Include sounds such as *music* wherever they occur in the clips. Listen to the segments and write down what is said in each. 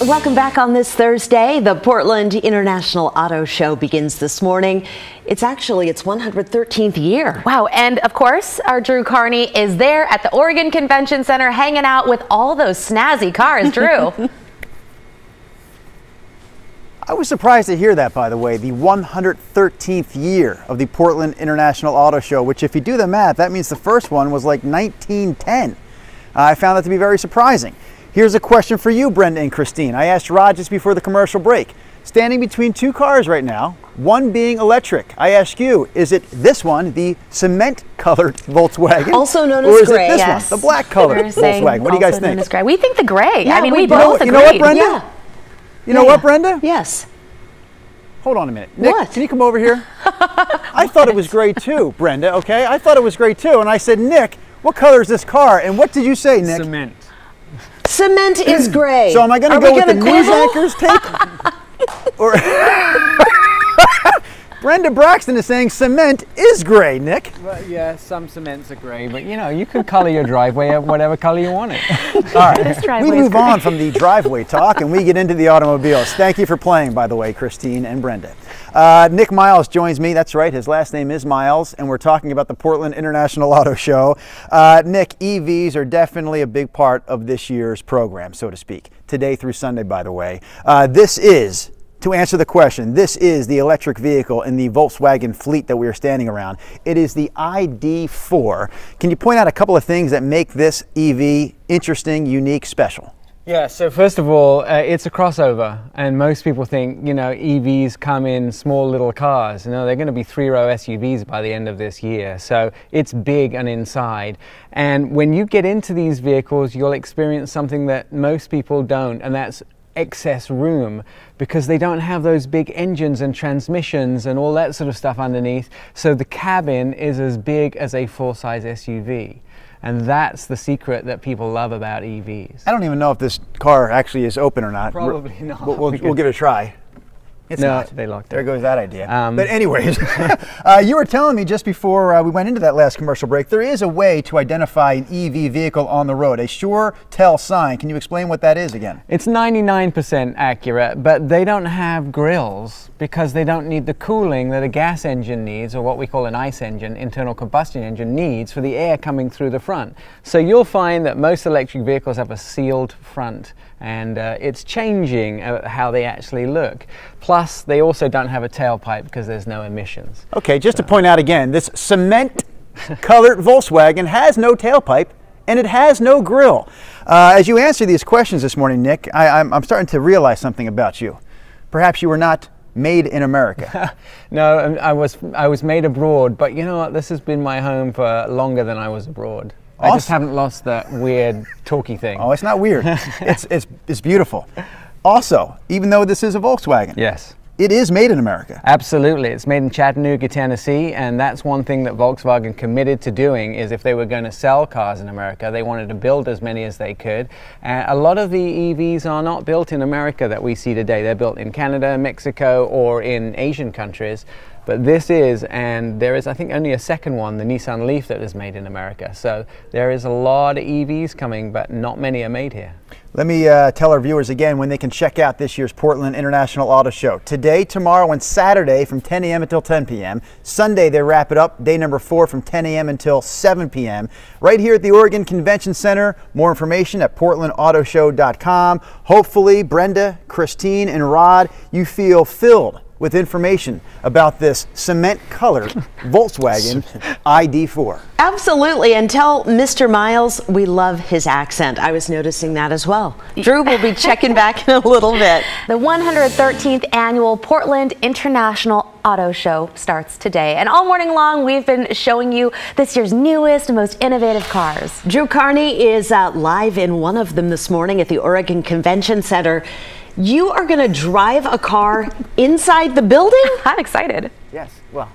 Welcome back on this Thursday. The Portland International Auto Show begins this morning. It's actually its 113th year. Wow, and of course, our Drew Carney is there at the Oregon Convention Center hanging out with all those snazzy cars. Drew. *laughs* I was surprised to hear that, by the way, the 113th year of the Portland International Auto Show, which, if you do the math, that means the first one was like 1910. Uh, I found that to be very surprising. Here's a question for you, Brenda and Christine. I asked Rod just before the commercial break. Standing between two cars right now, one being electric. I ask you, is it this one, the cement colored *laughs* Volkswagen? Also known as or is gray. It this yes. one, the black colored Volkswagen? What do you guys think? Gray. We think the gray. Yeah, I mean, we we, both- both You know what. Brenda? Yeah. You know Yeah, what. Brenda? Yes. Hold on a minute. Nick, What? can you come over here? I thought it was *laughs* gray too, Brenda, okay? I thought it was gray too. And I said, Nick, what color is this car? And what did you say, Nick? Cement. Cement is gray. So am I going to go with the news anchors tape? *laughs* or *laughs* Brenda Braxton is saying cement is gray, Nick. Well, yeah, some cements are grey, but you know, you could colour your driveway of whatever colour you want it. *laughs* All right. This We move gray. on from the driveway talk and we get into the automobiles. Thank you for playing, by the way, Christine and Brenda. Uh, Nick Miles joins me. That's right. His last name is Miles, and we're talking about the Portland International Auto Show. Uh, Nick, EVs are definitely a big part of this year's program, so to speak. Today through Sunday, by the way. Uh, this is to answer the question, this is the electric vehicle in the Volkswagen fleet that we are standing around. It is the ID4. Can you point out a couple of things that make this EV interesting, unique, special? Yeah, so first of all, uh, it's a crossover, and most people think, you know, EVs come in small little cars. You know, they're going to be three row SUVs by the end of this year. So it's big and inside. And when you get into these vehicles, you'll experience something that most people don't, and that's excess room because they don't have those big engines and transmissions and all that sort of stuff underneath. So the cabin is as big as a full size SUV. And that's the secret that people love about EVs. I don't even know if this car actually is open or not. Probably not. We'll, we'll, we'll *laughs* give it a try. It's No, not. they locked There it. goes that idea. Um, but anyways, *laughs* uh, you were telling me just before uh, we went into that last commercial break, there is a way to identify an EV vehicle on the road, a sure tell sign. Can you explain what that is again? It's 99% accurate, but they don't have grills because they don't need the cooling that a gas engine needs, or what we call an ICE engine, internal combustion engine, needs for the air coming through the front. So you'll find that most electric vehicles have a sealed front, and uh, it's changing uh, how they actually look. Plus, they also don't have a tailpipe because there's no emissions. Okay, just to point out again, this cement colored Volkswagen has no tailpipe and it has no grill. Uh, as you answer these questions this morning, Nick, I, I'm, I'm starting to realize something about you. Perhaps you were not made in America. *laughs* No, um, I was I was made abroad, but you know what? This has been my home for longer than I was abroad. I just haven't lost that weird talky thing. Oh, it's not weird. *laughs* it's, it's, it's beautiful. Also, even though this is a Volkswagen, Yes. it is made in America. Absolutely. It's made in Chattanooga, Tennessee, and that's one thing that Volkswagen committed to doing is if they were going to sell cars in America, they wanted to build as many as they could. And a lot of the EVs are not built in America that we see today. They're built in Canada, Mexico, or in Asian countries. But this is, and there is, I think, only a second one, the Nissan Leaf, that is made in America. So there is a lot of EVs coming, but not many are made here. Let me uh, tell our viewers again when they can check out this year's Portland International Auto Show. Today, tomorrow, and Saturday from 10 a.m. until 10 p.m. Sunday, they wrap it up, day number four from 10 a.m. until 7 p.m. Right here at the Oregon Convention Center. More information at portlandautoshow.com. Hopefully, Brenda, Christine, and Rod, you feel filled with information about this cement colored *laughs* Volkswagen ID4. Absolutely. And tell Mr. Miles we love his accent. I was noticing that as well. Drew will be checking back in a little bit. The 113th annual Portland International Auto Show starts today. And all morning long, we've been showing you this year's newest, and most innovative cars. Drew Carney is uh, live in one of them this morning at the Oregon Convention Center. You are going to drive a car inside the building? *laughs* I'm excited. Yes, well,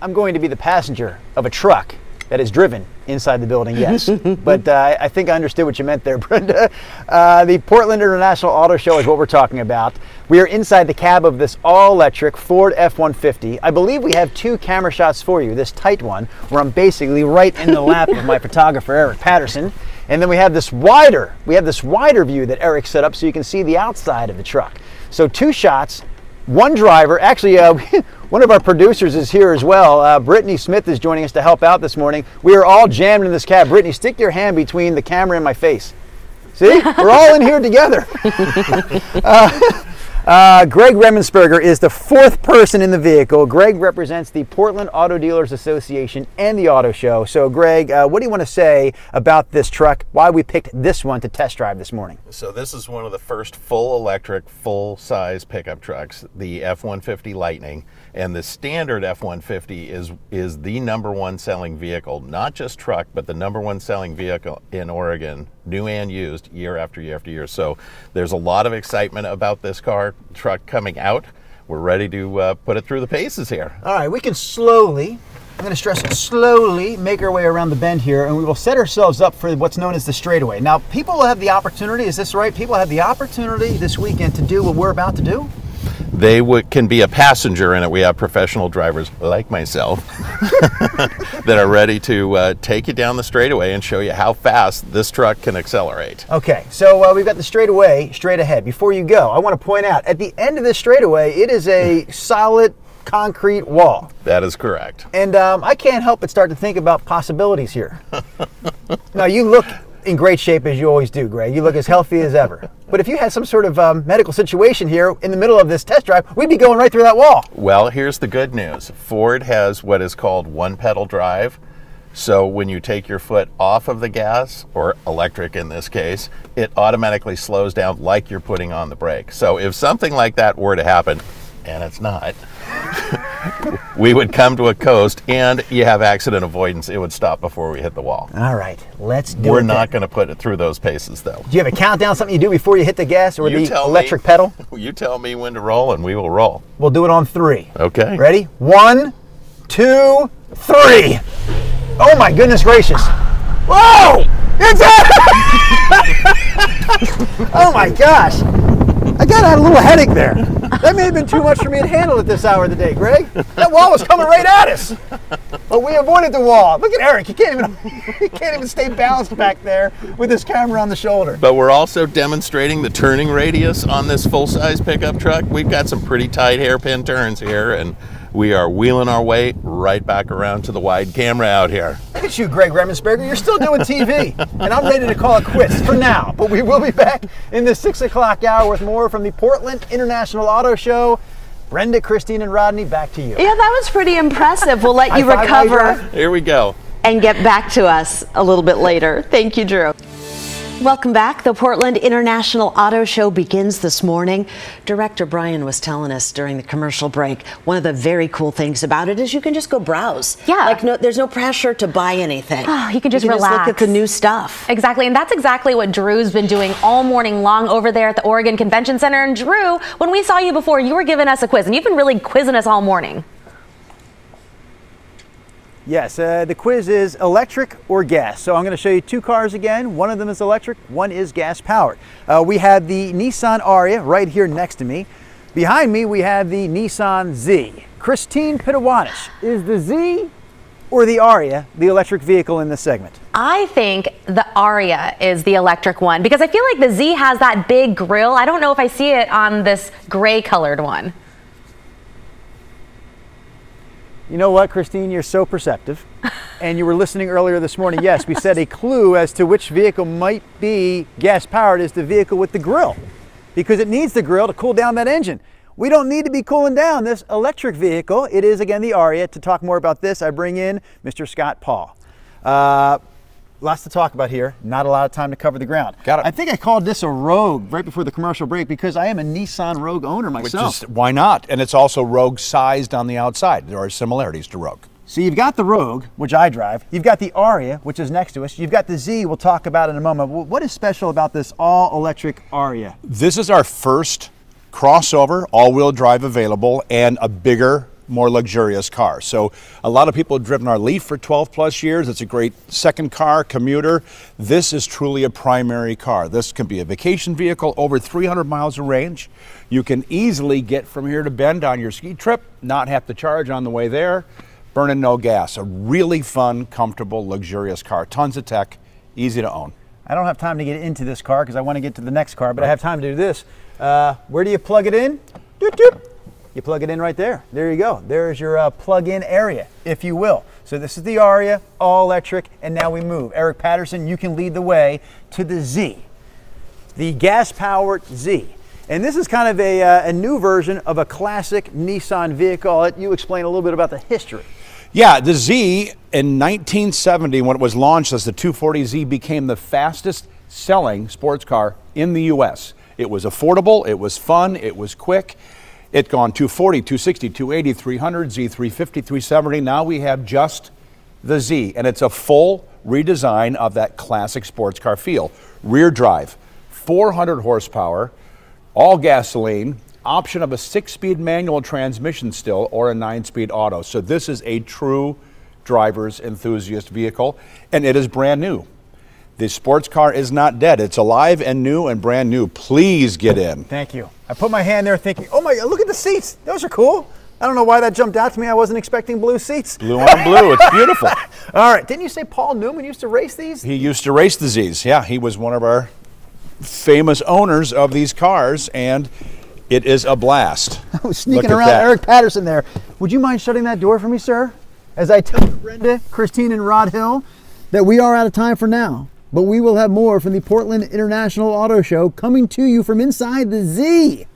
I'm going to be the passenger of a truck that is driven inside the building, yes. *laughs* but uh, I think I understood what you meant there, *laughs* Brenda. Uh, the Portland International Auto Show is what we're talking about. We are inside the cab of this all-electric Ford F-150. I believe we have two camera shots for you, this tight one, where I'm basically right in the lap of my photographer, Eric Patterson. And then we have this wider, we have this wider view that Eric set up so you can see the outside of the truck. So two shots, one driver. Actually, uh, *laughs* one of our producers is here as well. Uh, Brittany Smith is joining us to help out this morning. We are all jammed in this cab. Brittany, stick your hand between the camera and my face. See, we're all in here together. *laughs* uh, uh, Greg Remensperger is the fourth person in the vehicle. Greg represents the Portland Auto Dealers Association and the Auto Show. So, Greg, uh, what do you want to say about this truck? Why we picked this one to test drive this morning? So, this is one of the first full electric, full size pickup trucks, the F 150 Lightning. And the standard F-150 is is the number one selling vehicle, not just truck, but the number one selling vehicle in Oregon, new and used, year after year after year. So there's a lot of excitement about this car truck coming out. We're ready to uh, put it through the paces here. All right, we can slowly. I'm going to stress slowly make our way around the bend here, and we will set ourselves up for what's known as the straightaway. Now, people will have the opportunity. Is this right? People have the opportunity this weekend to do what we're about to do they can be a passenger in it. We have professional drivers like myself *laughs* that are ready to uh, take you down the straightaway and show you how fast this truck can accelerate. Okay, so uh, we've got the straightaway straight ahead. Before you go, I want to point out at the end of this straightaway, it is a *laughs* solid concrete wall. That is correct. And um, I can't help but start to think about possibilities here. *laughs* now, you look in great shape as you always do, Greg. You look as healthy as ever. *laughs* But if you had some sort of um, medical situation here in the middle of this test drive, we'd be going right through that wall. Well, here's the good news Ford has what is called one pedal drive. So when you take your foot off of the gas, or electric in this case, it automatically slows down like you're putting on the brake. So if something like that were to happen, and it's not, *laughs* we would come to a coast and you have accident avoidance. It would stop before we hit the wall. All right, let's do We're it. We're not going to put it through those paces though. Do you have a countdown, something you do before you hit the gas or you the electric me, pedal? *laughs* You tell me when to roll and we will roll. We'll do it on three. Okay. Ready? One, two, three. Oh my goodness gracious. Whoa! It's *laughs* Oh my gosh. I got had a little headache there. That may have been too much for me to handle at this hour of the day, Greg. That wall was coming right at us. But we avoided the wall. Look at Eric. He can't even *laughs* he can't even stay balanced back there with his camera on the shoulder. But we're also demonstrating the turning radius on this full-size pickup truck. We've got some pretty tight hairpin turns here and we are wheeling our way right back around to the wide camera out here. Look at you, Greg Remensperger. You're still doing TV, and I'm ready to call it quits for now. But we will be back in the six o'clock hour with more from the Portland International Auto Show. Brenda, Christine, and Rodney, back to you. Yeah, that was pretty impressive. We'll let you recover. Here we go. And get back to us a little bit later. Thank you, Drew. Welcome back. The Portland International Auto Show begins this morning. Director Brian was telling us during the commercial break, one of the very cool things about it is you can just go browse. Yeah. Like no, there's no pressure to buy anything. Oh, *sighs* you can just you can relax. Just look at the new stuff. Exactly. And that's exactly what Drew's been doing all morning long over there at the Oregon Convention Center. And Drew, when we saw you before, you were giving us a quiz and you've been really quizzing us all morning. Yes, uh, the quiz is electric or gas. So I'm going to show you two cars again. One of them is electric, one is gas powered. Uh, we have the Nissan Ariya right here next to me. Behind me, we have the Nissan Z. Christine Pitawanakwat, is the Z or the Ariya the electric vehicle in this segment? I think the Ariya is the electric one because I feel like the Z has that big grill. I don't know if I see it on this gray colored one. You know what, Christine? You're so perceptive. *laughs* and you were listening earlier this morning. Yes, we said a clue as to which vehicle might be gas powered is the vehicle with the grill because it needs the grill to cool down that engine. We don't need to be cooling down this electric vehicle. It is, again, the Ariya. To talk more about this, I bring in Mr. Scott Paul. Uh, lots to talk about here. Not a lot of time to cover the ground. Got it. I think I called this a Rogue right before the commercial break because I am a Nissan Rogue owner myself. Which is, why not? And it's also Rogue sized on the outside. There are similarities to Rogue. So you've got the Rogue, which I drive. You've got the Ariya, which is next to us. You've got the Z, we'll talk about in a moment. What is special about this all-electric Ariya? This is our first crossover, all-wheel drive available, and a bigger more luxurious car. So a lot of people have driven our Leaf for 12 plus years. It's a great second car, commuter. This is truly a primary car. This can be a vacation vehicle over 300 miles of range. You can easily get from here to Bend on your ski trip, not have to charge on the way there, burning no gas. A really fun, comfortable, luxurious car. Tons of tech, easy to own. I don't have time to get into this car because I want to get to the next car, but I have time to do this. Uh, where do you plug it in? Doop, doop. You plug it in right there. There you go. There's your uh, plug-in area, if you will. So this is the Ariya, all electric, and now we move. Eric Patterson, you can lead the way to the Z, the gas-powered Z. And this is kind of a, uh, a new version of a classic Nissan vehicle. I'll let you explain a little bit about the history. Yeah, the Z in 1970, when it was launched as the 240Z, became the fastest selling sports car in the US. It was affordable, it was fun, it was quick. It gone 240, 260, 280, 300, Z350, 370. Now we have just the Z, and it's a full redesign of that classic sports car feel. Rear drive, 400 horsepower, all gasoline, option of a six speed manual transmission still or a nine speed auto. So this is a true driver's enthusiast vehicle and it is brand new. The sports car is not dead. It's alive and new and brand new. Please get in. Thank you. I put my hand there thinking, oh my, god, look at the seats. Those are cool. I don't know why that jumped out to me. I wasn't expecting blue seats. Blue on blue. It's beautiful. *laughs* All right. Didn't you say Paul Newman used to race these? He used to race the Z's. Yeah, he was one of our famous owners of these cars, and it is a blast. *laughs* I was sneaking around that. Eric Patterson there. Would you mind shutting that door for me, sir? As I tell Brenda, Christine, and Rod Hill that we are out of time for now. But we will have more from the Portland International Auto Show coming to you from inside the Z.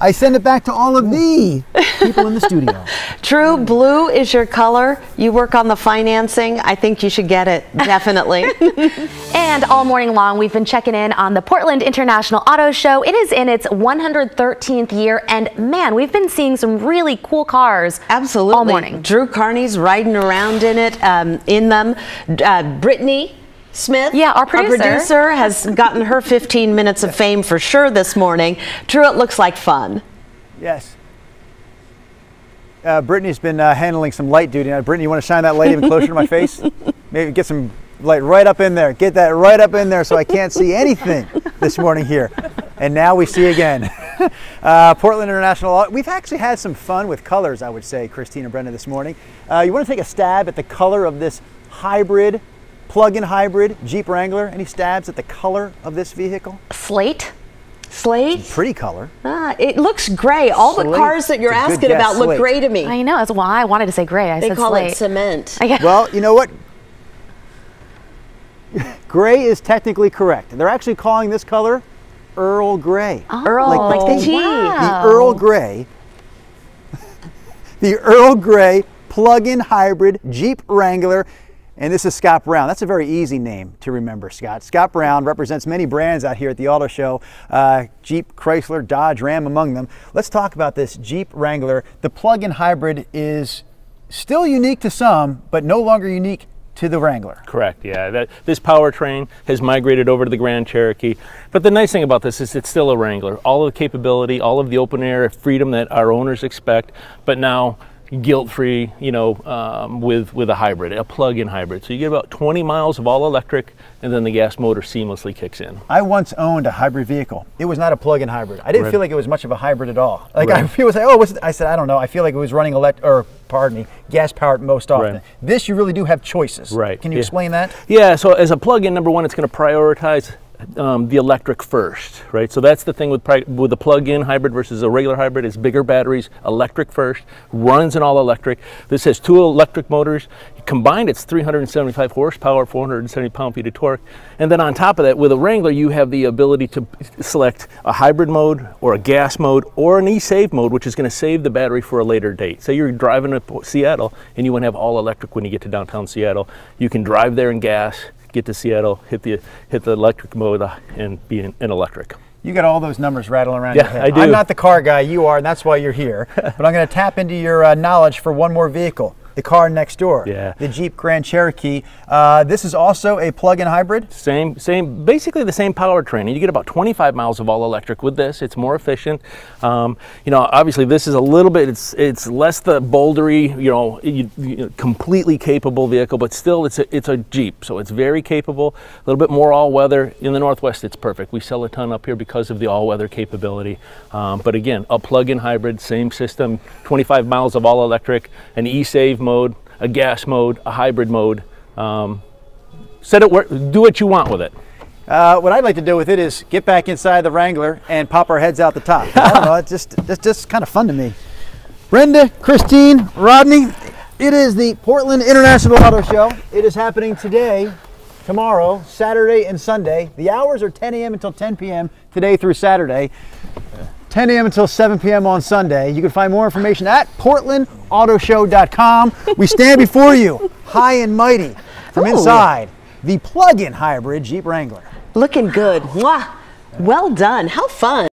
I send it back to all of the people in the studio. *laughs* True, blue is your color. You work on the financing. I think you should get it, definitely. *laughs* And all morning long, we've been checking in on the Portland International Auto Show. It is in its 113th year, and man, we've been seeing some really cool cars Absolutely. all morning. Drew Carney's riding around in it, um, in them. Uh, Brittany Smith, Yeah, our producer. producer, has gotten her 15 minutes of fame for sure this morning. Drew, it looks like fun. Yes. Uh, Brittany's been uh, handling some light duty. Now, Brittany, you want to shine that light even closer to my face? *laughs* Maybe get some light right up in there. Get that right up in there so I can't see anything this morning here. And now we see again. *laughs* Uh, Portland International. We've actually had some fun with colors, I would say, Christine and Brenda, this morning. Uh, you want to take a stab at the color of this hybrid, plug-in hybrid Jeep Wrangler? Any stabs at the color of this vehicle? Slate. Slate? Pretty color. Ah, it looks gray. All the cars that you're It's a good asking guess, about look slate. gray to me. I know, that's why I wanted to say gray. I they said call slate. it cement. Well, you know what? *laughs* Gray is technically correct. They're actually calling this color Earl Grey. Earl, like the tea. tea. wow. The Earl Grey. *laughs* the Earl Grey plug-in hybrid Jeep Wrangler. And this is Scott Brown. That's a very easy name to remember, Scott. Scott Brown represents many brands out here at the auto show uh, Jeep, Chrysler, Dodge, Ram among them. Let's talk about this Jeep Wrangler. The plug in hybrid is still unique to some, but no longer unique to the Wrangler. Correct. Yeah. That this powertrain has migrated over to the Grand Cherokee. But the nice thing about this is it's still a Wrangler. All of the capability, all of the open air freedom that our owners expect, but now guilt-free. You know, um, with with a hybrid, a plug-in hybrid. So you get about 20 miles of all electric, and then the gas motor seamlessly kicks in. I once owned a hybrid vehicle. It was not a plug-in hybrid. I didn't Right. feel like it was much of a hybrid at all. Like I, Right. *laughs* people say, "Oh, what's it? I said, "I don't know. I feel like it was running elect or pardon me, gas powered most often." Right. This you really do have choices. Right, Can you yeah. explain that? Yeah, so as a plug-in, number one, it's going to prioritize um, the electric first, right? So that's the thing with with the plug-in hybrid versus a regular hybrid. It's bigger batteries, electric first, runs in all electric. This has two electric motors. Combined, it's 375 horsepower, 470 pound-feet of torque. And then on top of that, with a Wrangler, you have the ability to select a hybrid mode or a gas mode or an e-save mode, which is going to save the battery for a later date. Say you're driving to Seattle and you want to have all electric when you get to downtown Seattle. You can drive there in gas, get to Seattle, hit the hit the electric mode, uh, and be in, in electric. You got all those numbers rattling around Yeah, your head. I do. I'm not the car guy. You are, and that's why you're here. *laughs* but I'm going to tap into your uh, knowledge for one more vehicle. The car next door. Yeah. The Jeep Grand Cherokee. Uh, this is also a plug-in hybrid. Same, same, basically the same powertrain. You get about 25 miles of all electric with this. It's more efficient. Um, you know, obviously this is a little bit. It's it's less the bouldery, you know, you, you completely capable vehicle, but still it's a it's a Jeep, so it's very capable. A little bit more all-weather. In the Northwest, it's perfect. We sell a ton up here because of the all-weather capability. Um, but again, a plug-in hybrid, same system, 25 miles of all electric, an e-save mode, a gas mode, a hybrid mode. Um, set it work. Do what you want with it. Uh, what I'd like to do with it is get back inside the Wrangler and pop our heads out the top. I don't know. *laughs* It's just it's just kind of fun to me. Brenda, Christine, Rodney, it is the Portland International Auto Show. It is happening today, tomorrow, Saturday, and Sunday. The hours are 10 a.m. until 10 p.m. today through Saturday. 10 a.m. until 7 p.m. on Sunday. You can find more information at portlandautoshow.com. We stand before you, high and mighty, from Ooh. inside the plug-in hybrid Jeep Wrangler. Looking good. Mwah. Well done. How fun.